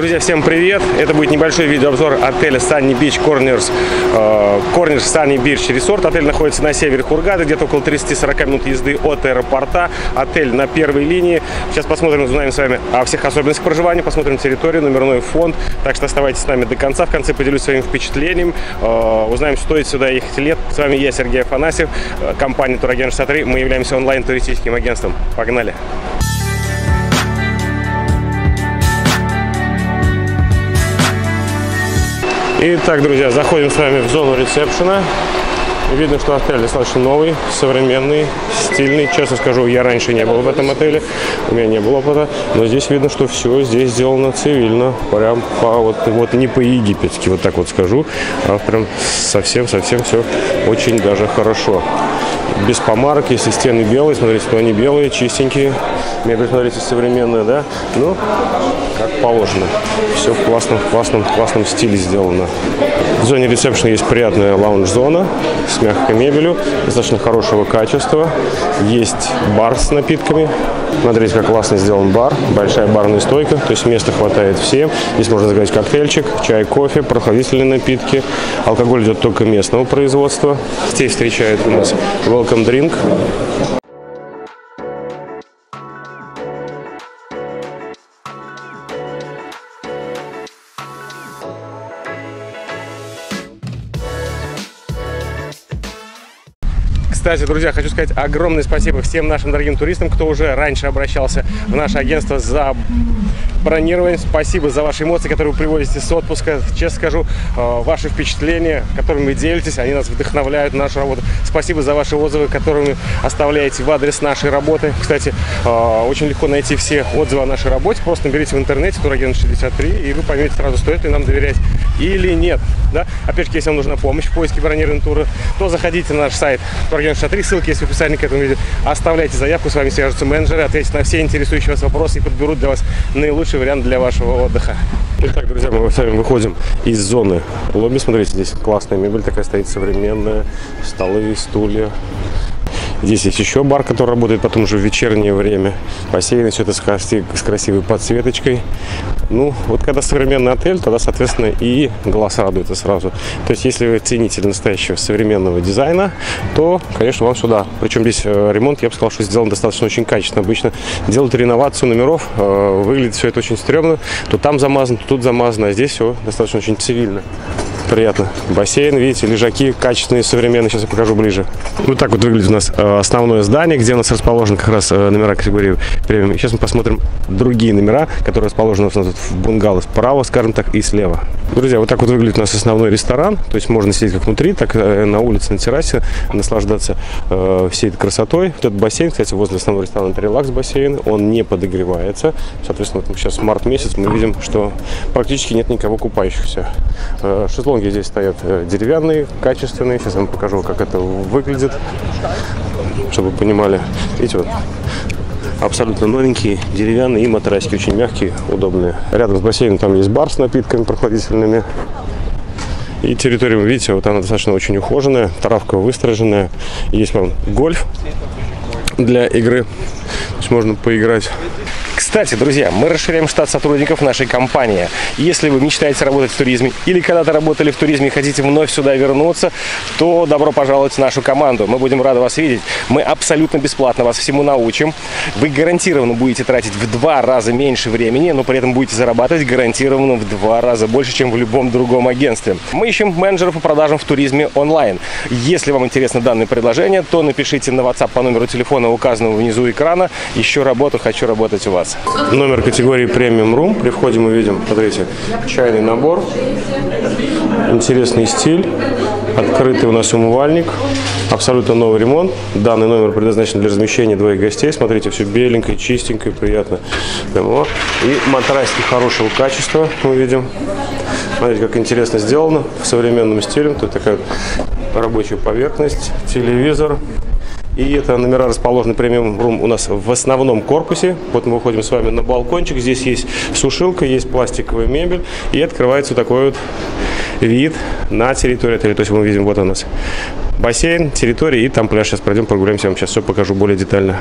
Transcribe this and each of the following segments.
Друзья, всем привет! Это будет небольшой видеообзор отеля Sunny Beach Corners, э, Corners Sunny Beach Resort. Отель находится на севере Хургады, где-то около 30-40 минут езды от аэропорта. Отель на первой линии. Сейчас посмотрим, узнаем с вами о всех особенностях проживания, посмотрим территорию, номерной фонд. Так что оставайтесь с нами до конца. В конце поделюсь своим впечатлением. Э, узнаем, стоит сюда ехать лет. С вами я, Сергей Афанасьев, э, компания Турагент 63. Мы являемся онлайн-туристическим агентством. Погнали! Итак, друзья, заходим с вами в зону ресепшена. Видно, что отель достаточно новый, современный, стильный. Честно скажу, я раньше не был в этом отеле, у меня не было опыта. Но здесь видно, что все здесь сделано цивильно. Прям по, вот, вот не по-египетски, вот так вот скажу, а прям совсем-совсем все очень даже хорошо. Без помарок, если стены белые, смотрите, то они белые, чистенькие. Мебель, смотрите, современная, да? Ну, как положено. Все в классном, классном, классном стиле сделано. В зоне ресепшена есть приятная лаунж-зона с мягкой мебелью, достаточно хорошего качества. Есть бар с напитками. Смотрите, как классно сделан бар. Большая барная стойка, то есть места хватает всем. Здесь можно заказать коктейльчик, чай, кофе, прохладительные напитки. Алкоголь идет только местного производства. Здесь встречает у нас welcome drink. Кстати, друзья, хочу сказать огромное спасибо всем нашим дорогим туристам, кто уже раньше обращался в наше агентство за бронирование. Спасибо за ваши эмоции, которые вы приводите с отпуска. Честно скажу, э, ваши впечатления, которыми вы делитесь, они нас вдохновляют на нашу работу. Спасибо за ваши отзывы, которые вы оставляете в адрес нашей работы. Кстати, э, очень легко найти все отзывы о нашей работе. Просто наберите в интернете турагент 63, и вы поймете сразу, стоит ли нам доверять или нет. Да? Опять же, если вам нужна помощь в поиске бронирования тура, то заходите на наш сайт турагент 63, ссылки есть в описании к этому видео. Оставляйте заявку, с вами свяжутся менеджеры, ответят на все интересующие вас вопросы и подберут для вас наилучший вариант для вашего отдыха. Итак, друзья, мы с вами выходим из зоны лобби. Смотрите, здесь классная мебель такая стоит современная, столы, стулья. Здесь есть еще бар, который работает потом уже в вечернее время. Бассейн, все это с, краси, с красивой подсветочкой. Ну, вот когда современный отель, тогда, соответственно, и глаз радуется сразу. То есть, если вы ценитель настоящего современного дизайна, то, конечно, вам сюда. Причем здесь э, ремонт, я бы сказал, что сделан достаточно очень качественно. Обычно делают реновацию номеров, э, выглядит все это очень стрёмно. То там замазано, то тут замазано, а здесь все достаточно очень цивильно приятно. Бассейн, видите, лежаки качественные, современные. Сейчас я покажу ближе. Вот так вот выглядит у нас э, основное здание, где у нас расположены как раз э, номера категории премиум. Сейчас мы посмотрим другие номера, которые расположены у нас в бунгало справа, скажем так, и слева. Друзья, вот так вот выглядит у нас основной ресторан. То есть можно сидеть как внутри, так и на улице, на террасе, наслаждаться э, всей этой красотой. Вот этот бассейн, кстати, возле основного ресторана это релакс-бассейн. Он не подогревается. Соответственно, вот сейчас март месяц, мы видим, что практически нет никого купающихся. Э, Шезлонги здесь стоят э, деревянные, качественные. Сейчас я вам покажу, как это выглядит, чтобы вы понимали. Видите, вот абсолютно новенькие, деревянные и матрасики очень мягкие, удобные. Рядом с бассейном там есть бар с напитками прохладительными. И территория, вы видите, вот она достаточно очень ухоженная, травка выстраженная. Есть вам гольф для игры, то есть можно поиграть кстати, друзья, мы расширяем штат сотрудников нашей компании. Если вы мечтаете работать в туризме или когда-то работали в туризме и хотите вновь сюда вернуться, то добро пожаловать в нашу команду. Мы будем рады вас видеть. Мы абсолютно бесплатно вас всему научим. Вы гарантированно будете тратить в два раза меньше времени, но при этом будете зарабатывать гарантированно в два раза больше, чем в любом другом агентстве. Мы ищем менеджеров по продажам в туризме онлайн. Если вам интересно данное предложение, то напишите на WhatsApp по номеру телефона, указанного внизу экрана. Ищу работу, хочу работать у вас. Номер категории премиум рум. При входе мы видим, смотрите, чайный набор, интересный стиль, открытый у нас умывальник, абсолютно новый ремонт. Данный номер предназначен для размещения двоих гостей. Смотрите, все беленькое, чистенькое, приятно. И матрасики хорошего качества мы видим. Смотрите, как интересно сделано в современном стиле. Тут такая рабочая поверхность, телевизор, и это номера расположены премиум рум у нас в основном корпусе. Вот мы выходим с вами на балкончик. Здесь есть сушилка, есть пластиковая мебель. И открывается такой вот вид на территорию отеля. То есть мы видим, вот у нас бассейн, территория и там пляж. Сейчас пройдем, прогуляемся. Я вам сейчас все покажу более детально.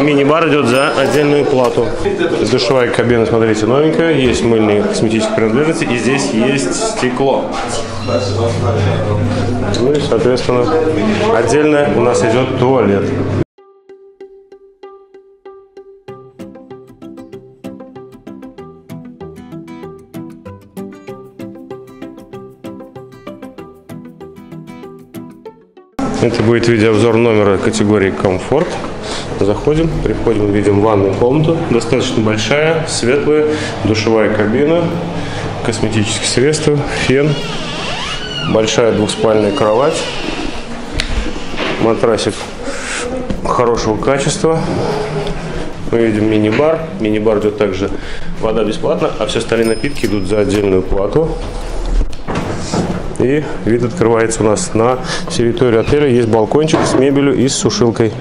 мини-бар идет за отдельную плату. Душевая кабина, смотрите, новенькая. Есть мыльные косметические принадлежности. И здесь есть стекло. Ну и, соответственно, отдельно у нас идет туалет. Это будет видеообзор номера категории комфорт. Заходим, приходим, видим ванную комнату. Достаточно большая, светлая, душевая кабина, косметические средства, фен, большая двухспальная кровать, матрасик хорошего качества. Мы видим мини-бар. Мини-бар идет также вода бесплатно, а все остальные напитки идут за отдельную плату. И вид открывается у нас на территорию отеля. Есть балкончик с мебелью и с сушилкой.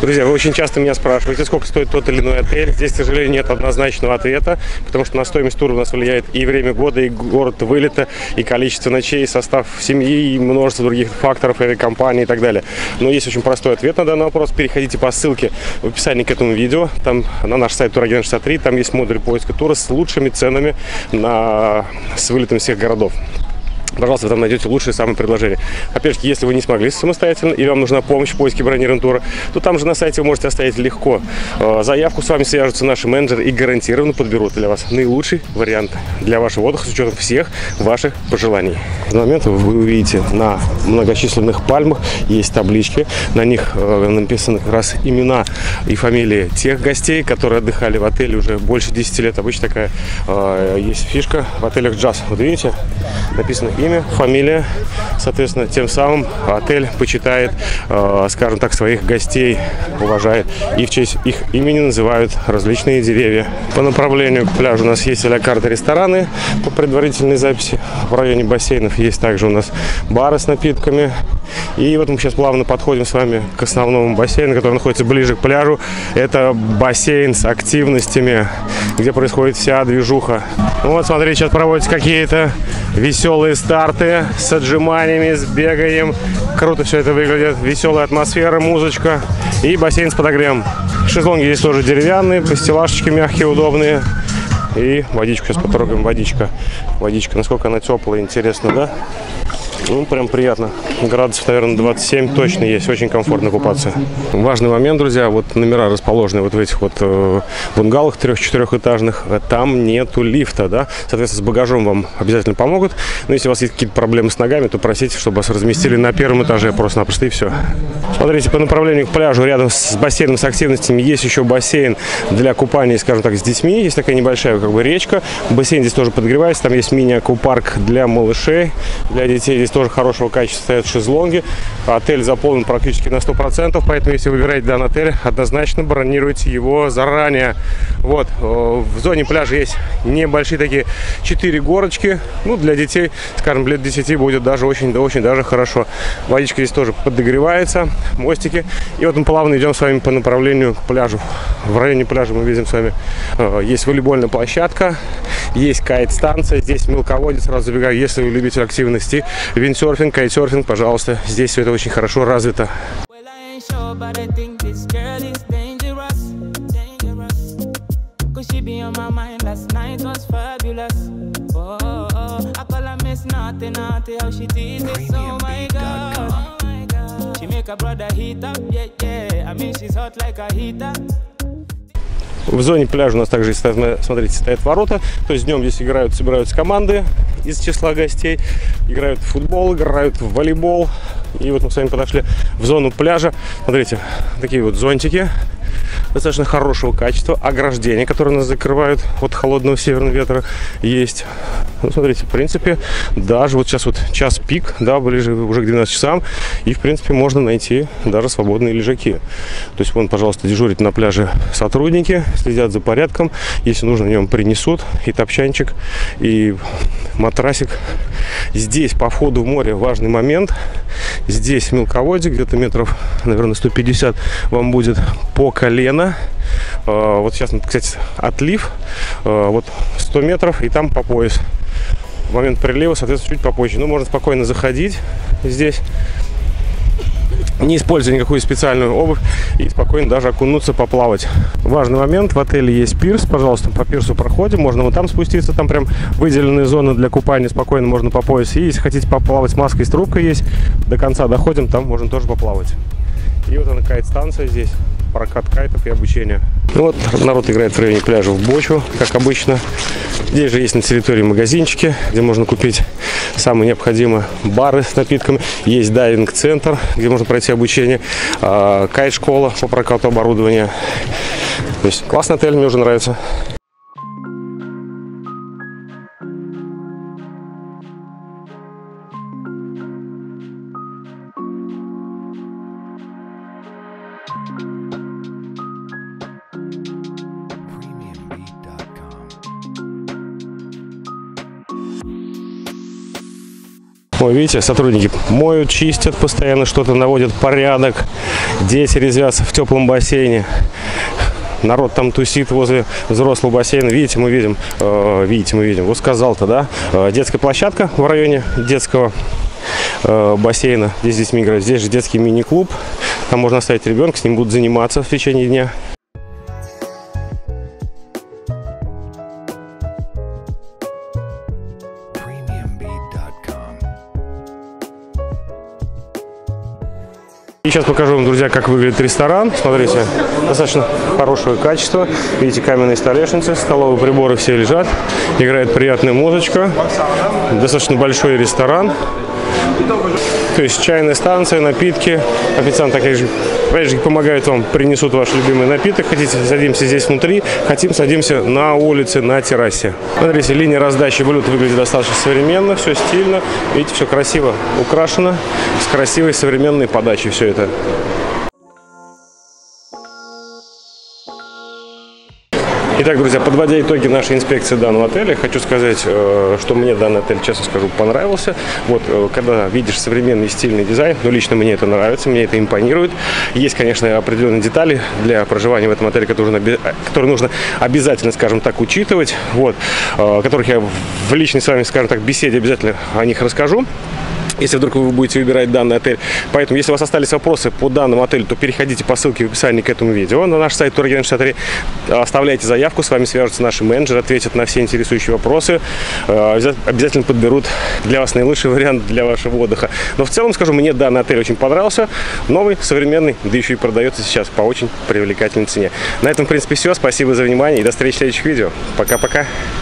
Друзья, вы очень часто меня спрашиваете, сколько стоит тот или иной отель. Здесь, к сожалению, нет однозначного ответа, потому что на стоимость тура у нас влияет и время года, и город вылета, и количество ночей, состав семьи, и множество других факторов, авиакомпании и так далее. Но есть очень простой ответ на данный вопрос. Переходите по ссылке в описании к этому видео. Там на наш сайт Турагент 63, там есть модуль поиска тура с лучшими ценами на, с вылетом всех городов. Пожалуйста, вы там найдете лучшие самые предложения. Опять же, если вы не смогли самостоятельно или вам нужна помощь в поиске бронирования тура, то там же на сайте вы можете оставить легко э, заявку, с вами свяжутся наши менеджеры и гарантированно подберут для вас наилучший вариант для вашего отдыха с учетом всех ваших пожеланий. В момент вы увидите на многочисленных пальмах есть таблички, на них э, написаны как раз имена и фамилии тех гостей, которые отдыхали в отеле уже больше 10 лет. Обычно такая э, есть фишка в отелях джаз. Вот видите, написано имя, фамилия. Соответственно, тем самым отель почитает, э, скажем так, своих гостей, уважает. И в честь их имени называют различные деревья. По направлению к пляжу у нас есть а рестораны по предварительной записи. В районе бассейнов есть также у нас бары с напитками. И вот мы сейчас плавно подходим с вами к основному бассейну, который находится ближе к пляжу. Это бассейн с активностями, где происходит вся движуха. Ну вот, смотрите, сейчас проводятся какие-то веселые старты с отжиманиями, с беганием. Круто все это выглядит. Веселая атмосфера, музычка и бассейн с подогревом. Шезлонги здесь тоже деревянные, постелашечки мягкие, удобные. И водичку сейчас потрогаем. Водичка. Водичка. Насколько она теплая, интересно, да? Ну, прям приятно. Градусов, наверное, 27 точно есть. Очень комфортно купаться. Важный момент, друзья. Вот номера расположены вот в этих вот э, bunгалах трех-четырехэтажных. Там нету лифта, да. Соответственно, с багажом вам обязательно помогут. Но если у вас есть какие-то проблемы с ногами, то просите, чтобы вас разместили на первом этаже просто-напросто и все. Смотрите, по направлению к пляжу рядом с бассейном с активностями есть еще бассейн для купания, скажем так, с детьми. Есть такая небольшая как бы речка. Бассейн здесь тоже подогревается. Там есть мини-акупарк для малышей, для детей. Здесь тоже хорошего качества стоят шезлонги. Отель заполнен практически на 100%, поэтому если выбираете данный отель, однозначно бронируйте его заранее. Вот, э, в зоне пляжа есть небольшие такие 4 горочки. Ну, для детей, скажем, лет 10 будет даже очень, да очень даже хорошо. Водичка здесь тоже подогревается, мостики. И вот мы плавно идем с вами по направлению к пляжу. В районе пляжа мы видим с вами, э, есть волейбольная площадка, есть кайт-станция, здесь мелководец, сразу забегаю, если вы любитель активности, виндсерфинг, кайтсерфинг, пожалуйста, здесь все это очень хорошо развито. She make a brother heat up, yeah, yeah. I mean, she's hot like a heater. В зоне пляжа у нас также, смотрите, стоят ворота. То есть днем здесь играют, собираются команды из числа гостей. Играют в футбол, играют в волейбол. И вот мы с вами подошли в зону пляжа. Смотрите, такие вот зонтики достаточно хорошего качества. Ограждения, которые нас закрывают от холодного северного ветра, есть. Ну, смотрите, в принципе, даже вот сейчас вот час пик, да, ближе уже к 12 часам, и, в принципе, можно найти даже свободные лежаки. То есть, вон, пожалуйста, дежурят на пляже сотрудники, следят за порядком. Если нужно, в нем принесут и топчанчик, и матрасик. Здесь, по входу в море, важный момент. Здесь мелководье, где-то метров, наверное, 150 вам будет по колено. А, вот сейчас, кстати, отлив. А, вот 100 метров, и там по пояс. момент прилива, соответственно, чуть попозже. Ну, можно спокойно заходить здесь, не используя никакую специальную обувь и спокойно даже окунуться, поплавать. Важный момент, в отеле есть пирс, пожалуйста, по пирсу проходим, можно вот там спуститься, там прям выделенные зоны для купания, спокойно можно по пояс. И если хотите поплавать с маской, с трубкой есть, до конца доходим, там можно тоже поплавать. И вот она кайт-станция здесь, прокат кайтов и обучение. Ну вот, народ играет в районе пляжа в бочу, как обычно. Здесь же есть на территории магазинчики, где можно купить самые необходимые бары с напитками. Есть дайвинг-центр, где можно пройти обучение. А, кайт-школа по прокату оборудования. То есть классный отель, мне уже нравится. Ой, видите, сотрудники моют, чистят постоянно, что-то наводят порядок. Дети резвятся в теплом бассейне. Народ там тусит возле взрослого бассейна. Видите, мы видим, э, видите, мы видим. Вот сказал-то, да? Э, детская площадка в районе детского э, бассейна. Здесь с детьми играют. Здесь же детский мини-клуб. Там можно оставить ребенка, с ним будут заниматься в течение дня. И сейчас покажу вам, друзья, как выглядит ресторан. Смотрите, достаточно хорошего качества. Видите, каменные столешницы, столовые приборы все лежат. Играет приятная музычка. Достаточно большой ресторан. То есть чайная станция, напитки. Официант, же, опять же, помогают вам, принесут ваш любимый напиток. Хотите, садимся здесь внутри. Хотим, садимся на улице, на террасе. Смотрите, линия раздачи блюд выглядит достаточно современно, все стильно. Видите, все красиво украшено, с красивой современной подачей все это. Итак, друзья, подводя итоги нашей инспекции данного отеля, хочу сказать, э, что мне данный отель, честно скажу, понравился. Вот, э, когда видишь современный стильный дизайн, ну, лично мне это нравится, мне это импонирует. Есть, конечно, определенные детали для проживания в этом отеле, которые, нужно оби- которые нужно обязательно, скажем так, учитывать, вот, э, которых я в личной с вами, скажем так, беседе обязательно о них расскажу если вдруг вы будете выбирать данный отель. Поэтому, если у вас остались вопросы по данному отелю, то переходите по ссылке в описании к этому видео на наш сайт Турген 63. Оставляйте заявку, с вами свяжутся наши менеджеры, ответят на все интересующие вопросы. Э, обяза- Обязательно подберут для вас наилучший вариант для вашего отдыха. Но в целом, скажу, мне данный отель очень понравился. Новый, современный, да еще и продается сейчас по очень привлекательной цене. На этом, в принципе, все. Спасибо за внимание и до встречи в следующих видео. Пока-пока.